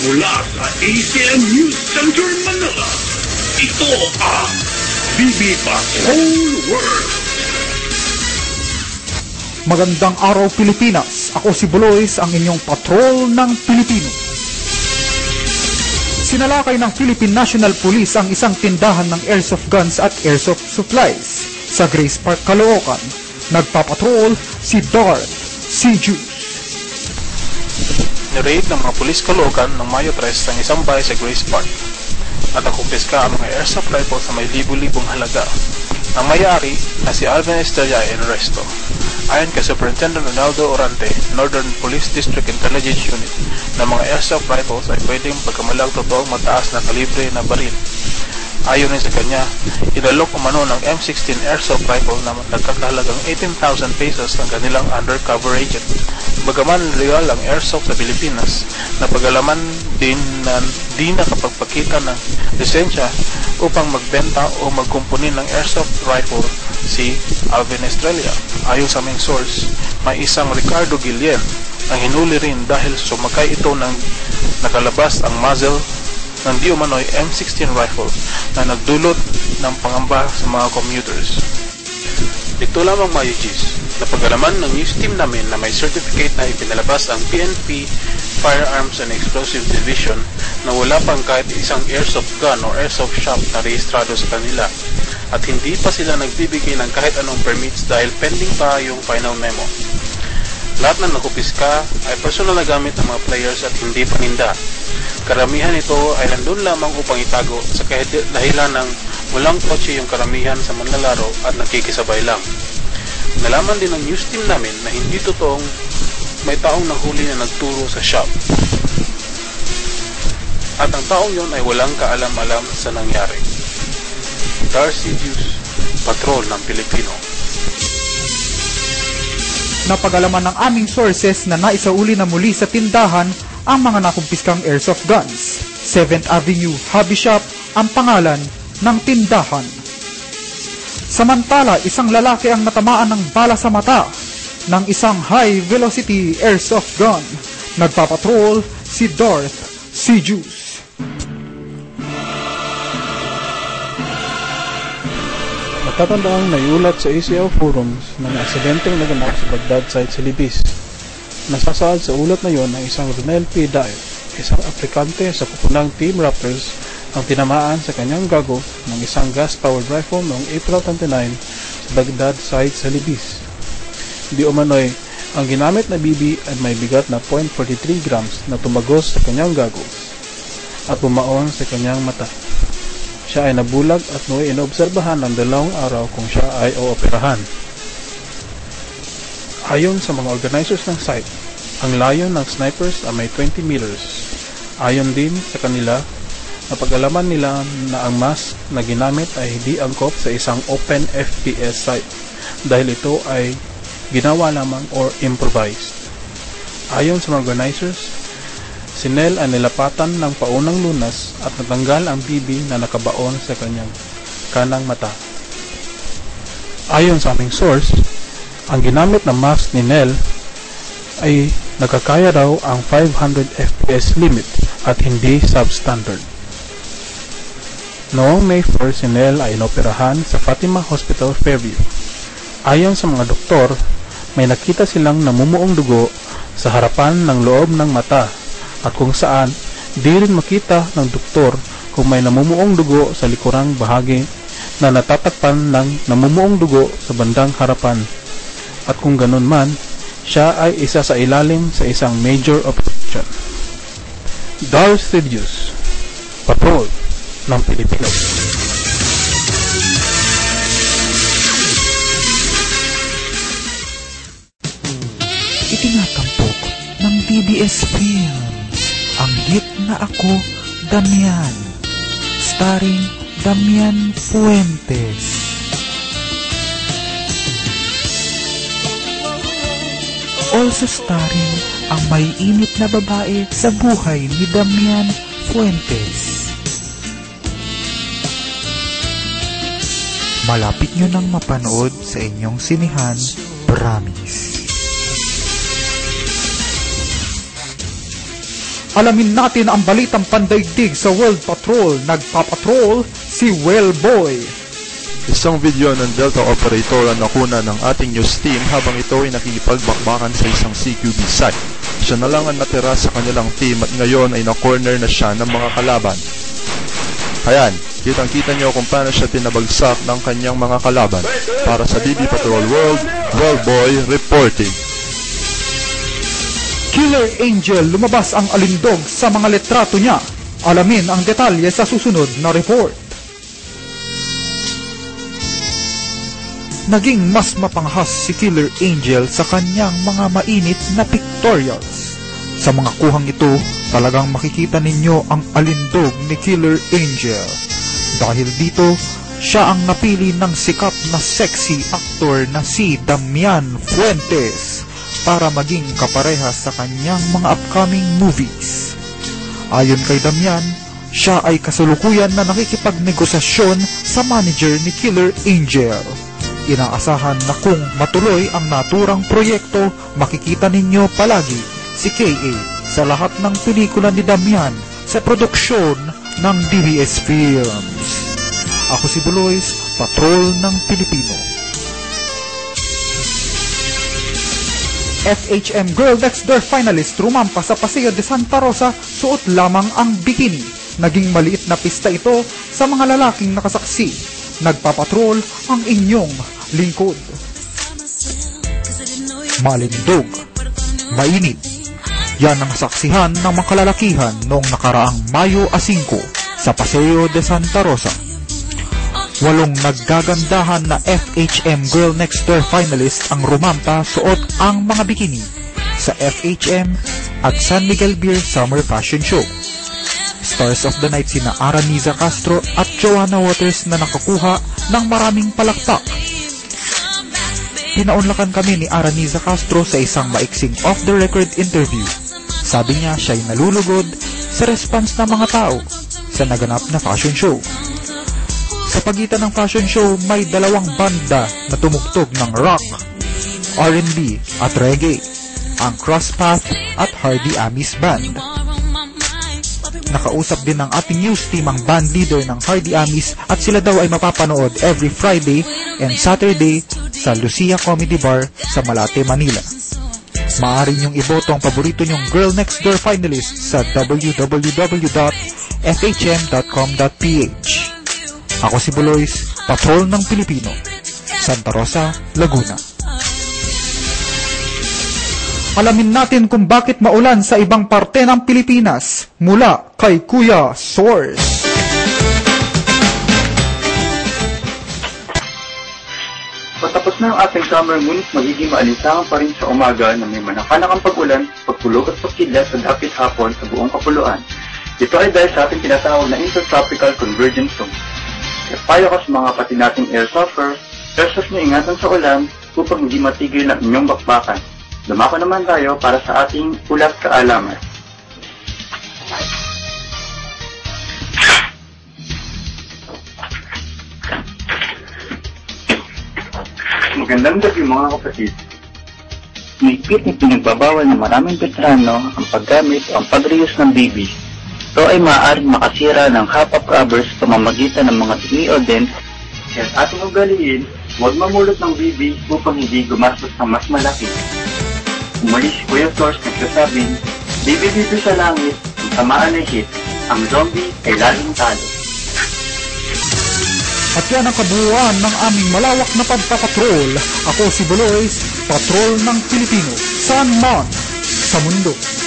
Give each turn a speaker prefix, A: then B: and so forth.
A: Mula sa ACN News Center, Manila, ito ang BB Patrol World.
B: Magandang araw Pilipinas! Ako si Bulois, ang inyong patrol ng Pilipino. Sinalakay ng Philippine National Police ang isang tindahan ng airsoft guns at airsoft supplies sa Grace Park, Caloocan. Nagpapatrol si Dart C. Juice.
C: Niraid ng mga pulis Caloocan ng Mayo 3 ang isang bahay sa Grace Park at nakumpiska ang mga airsoft rifles na may libu-libong halaga. Ang may-ari na si Alvin Estrella ay inaresto. Ayon kay Superintendent Ronaldo Orante, Northern Police District Intelligence Unit, na mga airsoft rifles ay pwedeng pagkamalang totoong mataas na kalibre na baril. Ayon rin sa kanya, inalok umano ng M16 airsoft rifle na nagkakahalagang 18,000 pesos ang kanilang undercover agent. Bagaman legal ang airsoft sa Pilipinas, napagalaman din na di nakapagpakita ng lisensya upang magbenta o magkumpuni ng airsoft rifle si Alvin Estrella. Ayon sa aming source, may isang Ricardo Guillen ang hinuli rin dahil sumakay ito ng nakalabas ang muzzle ng di umano'y M16 rifle na nagdulot ng pangamba sa mga commuters. Dito lamang mga UGs, napagalaman ng news team namin na may certificate na ipinalabas ang PNP Firearms and Explosive Division na wala pang kahit isang airsoft gun or airsoft shop na rehistrado sa kanila at hindi pa sila nagbibigay ng kahit anong permits dahil pending pa yung final memo. Lahat na nakupiska ay personal na gamit ng mga players at hindi paninda. Karamihan ito ay nandun lamang upang itago sa dahilan ng walang kotse yung karamihan sa manlalaro at nakikisabay lang. Nalaman din ng news team namin na hindi totoong may taong nahuli na nagturo sa shop. At ang taong yon ay walang kaalam-alam sa nangyari. Darcy Deuce, Patrol ng Pilipino.
B: Napagalaman ng aming sources na naisauli na muli sa tindahan ang mga nakumpiskang airsoft guns. 7th Avenue Hobby Shop ang pangalan ng tindahan. Samantala, isang lalaki ang natamaan ng bala sa mata ng isang high-velocity airsoft gun. Nagpapatrol si Darth C. Juice.
C: Matatandaang naiulat sa ACL forums na aksidenteng naganap sa Baghdad site sa Libis. Nasasaad sa ulat na yon ang isang Ronel P. Daib, isang aplikante sa kupunang Team Raptors ang tinamaan sa kanyang gago ng isang gas-powered rifle noong April 29 sa Baghdad site sa Libis. Di umano'y ang ginamit na BB ay may bigat na 0.43 grams na tumagos sa kanyang gago at bumaon sa kanyang mata. Siya ay nabulag at nooy inoobserbahan ng dalawang araw kung siya ay ooperahan. Ayon sa mga organizers ng site, ang layo ng snipers ay may 20 meters. Ayon din sa kanila, napag-alaman nila na ang mask na ginamit ay hindi angkop sa isang open FPS site dahil ito ay ginawa lamang or improvised. Ayon sa mga organizers, si Nell ay nilapatan ng paunang lunas at natanggal ang BB na nakabaon sa kanyang kanang mata. Ayon sa aming source, ang ginamit na mask ni Nell ay nakakaya raw ang 500 FPS limit at hindi substandard. Noong May 4, si Nell ay inoperahan sa Fatima Hospital Fairview. Ayon sa mga doktor, may nakita silang namumuong dugo sa harapan ng loob ng mata at kung saan di rin makita ng doktor kung may namumuong dugo sa likurang bahagi na natatakpan ng namumuong dugo sa bandang harapan. At kung ganun man, siya ay isa sa ilalim sa isang major operation. Darth Sidious, Patrol ng Pilipino.
B: Itinatampok ng DBS Films ang hit na ako, Damian. Starring Damian Fuentes. Also starring ang may init na babae sa buhay ni Damian Fuentes. Malapit nyo nang mapanood sa inyong sinihan, promise. alamin natin ang balitang pandaigdig sa World Patrol. Nagpapatrol si Wellboy.
D: Isang video ng Delta Operator ang nakuna ng ating news team habang ito ay nakikipagbakbakan sa isang CQB site. Siya na lang ang natira sa kanilang team at ngayon ay na-corner na siya ng mga kalaban. Ayan, kitang-kita nyo kung paano siya tinabagsak ng kanyang mga kalaban. Para sa BB Patrol World, Wellboy reporting.
B: Killer Angel lumabas ang alindog sa mga letrato niya. Alamin ang detalye sa susunod na report. Naging mas mapanghas si Killer Angel sa kanyang mga mainit na pictorials. Sa mga kuhang ito, talagang makikita ninyo ang alindog ni Killer Angel. Dahil dito, siya ang napili ng sikat na sexy actor na si Damian Fuentes para maging kapareha sa kanyang mga upcoming movies. Ayon kay Damian, siya ay kasulukuyan na nakikipagnegosasyon sa manager ni Killer Angel. Inaasahan na kung matuloy ang naturang proyekto, makikita ninyo palagi si KA sa lahat ng pelikula ni Damian sa produksyon ng DBS Films. Ako si Bulois, Patrol ng Pilipino. FHM Girl Next Door finalist rumampa sa Paseo de Santa Rosa, suot lamang ang bikini. Naging maliit na pista ito sa mga lalaking nakasaksi. Nagpapatrol ang inyong lingkod. Malindog, mainit. Yan ang saksihan ng mga kalalakihan noong nakaraang Mayo a 5 sa Paseo de Santa Rosa. Walong naggagandahan na FHM Girl Next Door finalist ang rumampa suot ang mga bikini sa FHM at San Miguel Beer Summer Fashion Show. Stars of the Night sina Araniza Castro at Joanna Waters na nakakuha ng maraming palakpak. Pinaunlakan kami ni Araniza Castro sa isang maiksing off-the-record interview. Sabi niya siya'y nalulugod sa response ng mga tao sa naganap na fashion show. Sa pagitan ng fashion show, may dalawang banda na tumugtog ng rock, R&B at reggae, ang Crosspath at Hardy Amis Band. Nakausap din ng ating news team ang band leader ng Hardy Amis at sila daw ay mapapanood every Friday and Saturday sa Lucia Comedy Bar sa Malate, Manila. Maaari niyong iboto ang paborito niyong Girl Next Door finalist sa www.fhm.com.ph. Ako si Bulois, Patrol ng Pilipino, Santa Rosa, Laguna. Alamin natin kung bakit maulan sa ibang parte ng Pilipinas mula kay Kuya Source.
E: Patapos na ang ating summer ngunit magiging maalinsangan pa rin sa umaga na may manakanakang pag-ulan, pagpulog at pagkidlat sa dapit hapon sa buong kapuluan. Ito ay dahil sa ating tinatawag na Intertropical Convergence Zone. Kaya payo ko sa mga pati nating air suffer, versus na ingatan sa ulan upang hindi matigil ang inyong bakbakan. Dumako naman tayo para sa ating ulat kaalaman. Magandang gabi mga kapatid. Mahigpit na pinagbabawal ng maraming veterano ang paggamit o ang pag-reuse ng BB. Ito ay maaaring makasira ng half-up rubbers pamamagitan ng mga dumi o dent. Kaya ating ugaliin, huwag mamulot ng BB upang hindi gumastos ng mas malaki. Umuli si Kuya Source nagsasabing, BB dito sa langit, ang tamaan ay hit, ang zombie ay lalong talo.
B: At yan ang kabuuan ng aming malawak na pagpapatrol. Ako si Bulois, Patrol ng Pilipino. Saan man sa mundo.